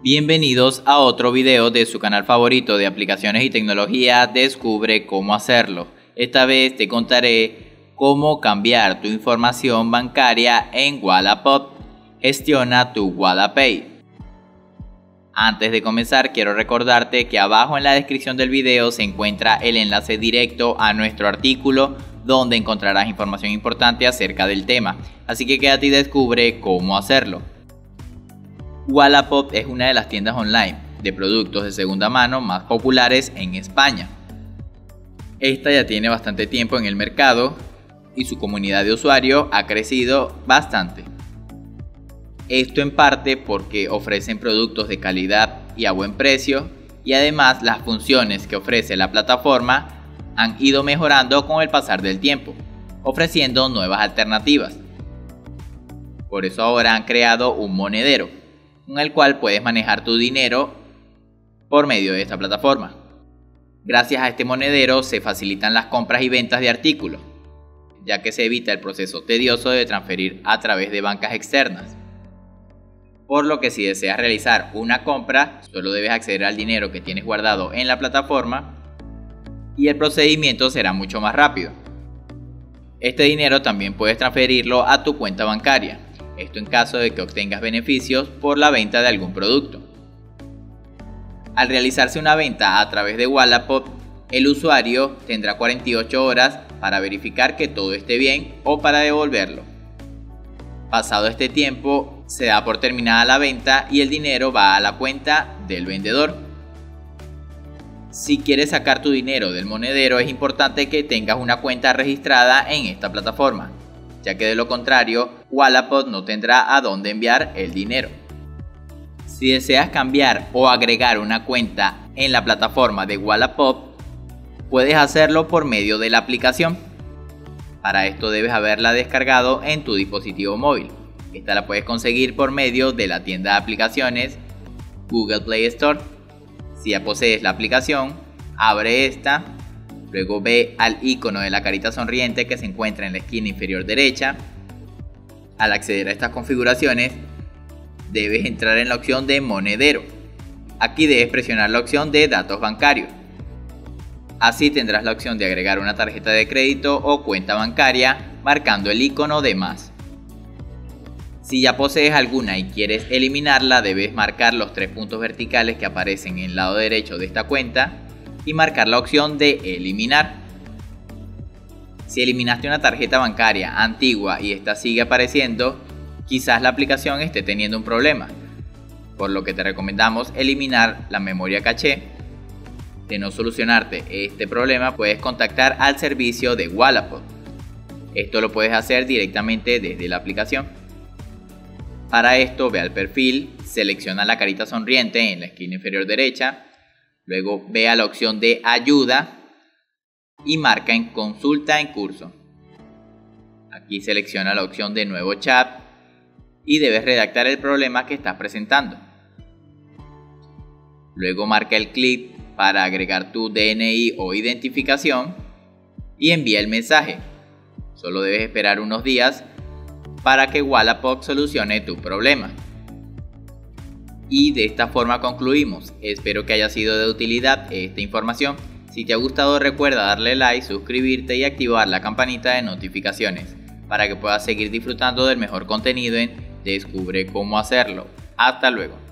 Bienvenidos a otro video de su canal favorito de aplicaciones y tecnología Descubre cómo hacerlo. Esta vez te contaré cómo cambiar tu información bancaria en Wallapop. Gestiona tu Wallapay. Antes de comenzar quiero recordarte que abajo en la descripción del video se encuentra el enlace directo a nuestro artículo donde encontrarás información importante acerca del tema. Así que quédate y descubre cómo hacerlo. Wallapop es una de las tiendas online de productos de segunda mano más populares en España. Esta ya tiene bastante tiempo en el mercado y su comunidad de usuarios ha crecido bastante. Esto en parte porque ofrecen productos de calidad y a buen precio y además las funciones que ofrece la plataforma han ido mejorando con el pasar del tiempo, ofreciendo nuevas alternativas. Por eso ahora han creado un monedero con el cual puedes manejar tu dinero por medio de esta plataforma. Gracias a este monedero se facilitan las compras y ventas de artículos, ya que se evita el proceso tedioso de transferir a través de bancas externas. Por lo que si deseas realizar una compra, solo debes acceder al dinero que tienes guardado en la plataforma y el procedimiento será mucho más rápido. Este dinero también puedes transferirlo a tu cuenta bancaria, esto en caso de que obtengas beneficios por la venta de algún producto. Al realizarse una venta a través de Wallapop, el usuario tendrá 48 horas para verificar que todo esté bien o para devolverlo. Pasado este tiempo, se da por terminada la venta y el dinero va a la cuenta del vendedor. Si quieres sacar tu dinero del monedero es importante que tengas una cuenta registrada en esta plataforma ya que de lo contrario Wallapop no tendrá a dónde enviar el dinero. Si deseas cambiar o agregar una cuenta en la plataforma de Wallapop, puedes hacerlo por medio de la aplicación. Para esto debes haberla descargado en tu dispositivo móvil. Esta la puedes conseguir por medio de la tienda de aplicaciones Google Play Store. Si ya posees la aplicación, abre esta Luego ve al icono de la carita sonriente que se encuentra en la esquina inferior derecha. Al acceder a estas configuraciones, debes entrar en la opción de monedero. Aquí debes presionar la opción de datos bancarios. Así tendrás la opción de agregar una tarjeta de crédito o cuenta bancaria marcando el icono de más. Si ya posees alguna y quieres eliminarla, debes marcar los tres puntos verticales que aparecen en el lado derecho de esta cuenta y marcar la opción de eliminar. Si eliminaste una tarjeta bancaria antigua y esta sigue apareciendo, quizás la aplicación esté teniendo un problema, por lo que te recomendamos eliminar la memoria caché. De no solucionarte este problema, puedes contactar al servicio de Wallapop. Esto lo puedes hacer directamente desde la aplicación. Para esto, ve al perfil, selecciona la carita sonriente en la esquina inferior derecha Luego ve a la opción de ayuda y marca en consulta en curso. Aquí selecciona la opción de nuevo chat y debes redactar el problema que estás presentando. Luego marca el clic para agregar tu DNI o identificación y envía el mensaje. Solo debes esperar unos días para que Wallapop solucione tu problema. Y de esta forma concluimos. Espero que haya sido de utilidad esta información. Si te ha gustado recuerda darle like, suscribirte y activar la campanita de notificaciones para que puedas seguir disfrutando del mejor contenido en Descubre cómo hacerlo. Hasta luego.